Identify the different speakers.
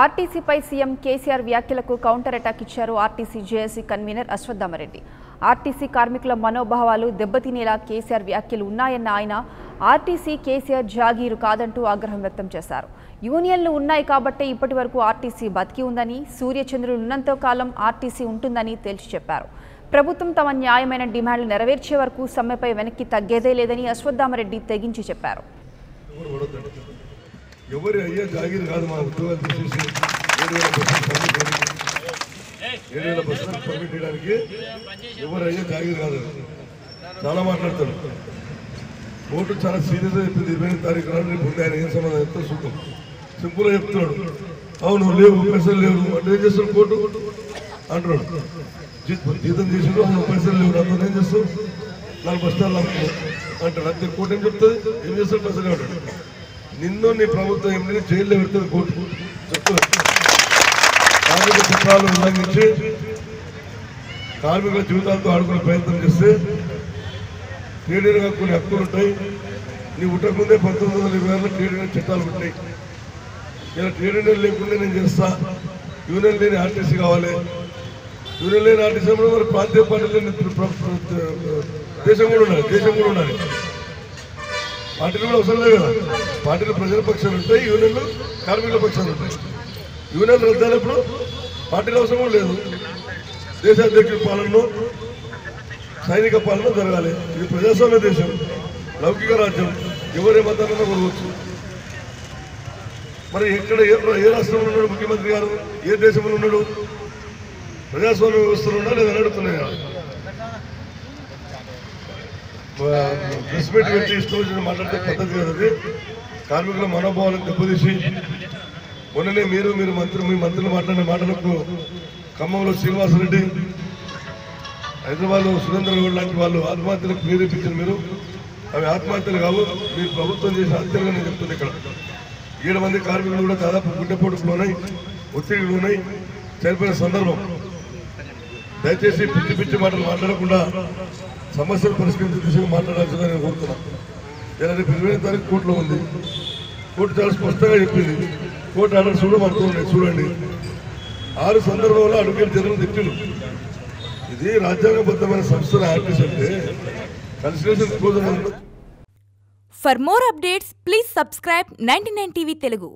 Speaker 1: ఆర్టీసీపై CM KCR వ్యాఖ్యలకు counter attack ఇచ్చారు RTC JAC convener Ashwatthama Reddy. RTC కార్మికుల మనోభావాలు దెబ్బతినేలా కేసీఆర్ వ్యాఖ్యలు ఉన్నాయన్న ఆయన ఆర్టీసీ కేసీఆర్ జాగీరు కాదంటూ ఆగ్రహం వ్యక్తం చేశారు. యూనియన్లు ఉన్నాయి కాబట్టే ఇప్పటి వరకు ఆర్టీసీ బతికి ఉందని సూర్యచంద్రులు ఉన్నంత కాలం ఆర్టీసీ ఉంటుందని తేల్చి చెప్పారు. ప్రభుత్వం తమ న్యాయమైన డిమాండ్లు నెరవేర్చే వరకు సమ్మెపై వెనక్కి తగ్గేదే లేదని అశ్వత్థామరెడ్డి తెగించి చెప్పారు.
Speaker 2: ఎవరు పడొద్దండి. ఎవరి అయ్యే జాగిరి కాదు మా ఉద్యోగాలు తీసేసి ఏడు వేల బస్సులు పర్మిట్ ఏడు వేల బస్సులకు పర్మిట్ చేయడానికి ఎవరు అయ్యే జాగిరి కాదు. చాలా మాట్లాడతాడు. కోర్టు చాలా సీరియస్గా చెప్పింది. ఇరవై ఎనిమిది తారీఖు నాడు రేపు ఉంది ఆయన ఏం సంబంధం? ఎంతో సుఖం. సింపుల్గా చెప్తున్నాడు. అవును లేవు పైసలు లేవు. అంటే ఏం చేస్తాడు కోర్టు? అంటున్నాడు. జీతం చేసిండు అవును పైసలు లేవు. నాతో ఏం చేస్తావు? నాలుగు బస్టాలు అంటాడు. అంతే. కోర్టు ఏం చెప్తుంది? ఏం చేస్తాడు? పైసలు అంటాడు. నిన్ను నీ ప్రభుత్వం ఏమిటి జైల్లో పెడతారు కోర్టు. చెప్తుంది కార్మిక చట్టాలు ఉల్లంఘించి కార్మికుల జీవితాలతో ఆడుకునే ప్రయత్నం చేస్తే టీడీగా కొన్ని హక్కులు ఉంటాయి. నీ పుట్టకముందే పంతొమ్మిది వందల ఇరవై ఆరులో ట్రేడ్ చట్టాలు ఉంటాయి ఇలా ట్రేడ్ లేకుండా నేను చేస్తా. యూనియన్ లేని ఆర్టీసీ కావాలి. యూనియన్ లేని ఆర్టీసీ కూడా మరి ప్రాంతీయ పార్టీలు లేని దేశం కూడా ఉండాలి. దేశం కూడా ఉండాలి. పార్టీలు కూడా అవసరం లేదు కదా. పార్టీలు ప్రజల పక్షాలు ఉంటాయి యూనియన్లు కార్మికుల పక్షాలు ఉంటాయి. యూనియన్ రద్దయినప్పుడు పార్టీలు అవసరం లేదు. దేశ అధ్యక్షుల పాలనలో సైనిక పాలన జరగాలి. ఇది ప్రజాస్వామ్య దేశం లౌకిక రాజ్యం. ఎవరి మతాలన్నా కొనవచ్చు మరి ఎక్కడ ఏ ఏ రాష్ట్రంలో ఉన్నాడు ముఖ్యమంత్రి గారు? ఏ దేశంలో ఉన్నాడు? ప్రజాస్వామ్య వ్యవస్థలు ఉన్నా లేదని అడుగుతున్నాయి? ప్రెస్ మీట్ పెట్టి ఇష్టం మాట్లాడితే పద్ధతి కాదు అది కార్మికుల మనోభావాలను దెబ్బతీసి మొన్ననే మీరు మీరు మంత్రి మీ మంత్రులు మాట్లాడిన మాటలకు ఖమ్మంలో శ్రీనివాసరెడ్డి హైదరాబాద్లో సురేంద్ర గౌడ్ లాంటి వాళ్ళు ఆత్మహత్యలకు ప్రేరేపించారు మీరు. అవి ఆత్మహత్యలు కావు మీరు ప్రభుత్వం చేసిన హత్యలుగా నేను చెప్తున్నా ఇక్కడ. ఏడు మంది కార్మికులు కూడా దాదాపు గుండెపోటుకు లోనై ఒత్తిడికి లోనై చనిపోయిన సందర్భం. దయచేసి పిచ్చి పిచ్చి మాటలు మాట్లాడకుండా సమస్యలు పరిష్కరించే దిశగా మాట్లాడాల్సిందని నేను కోరుతున్నా ఇలా ఇరవై తారీఖు కోర్టులో ఉంది. కోర్టు చాలా స్పష్టంగా చెప్పింది. కోర్టు ఆర్డర్స్ కూడా మనతో ఉన్నాయి. చూడండి. ఆరు సందర్భంలో అడుగులు జనం తిట్టిండు. ఇది రాజ్యాంగబద్ధమైన సంస్థల ఆర్టీసీ అంటే consideration close
Speaker 3: For more updates, please subscribe 99 TV Telugu.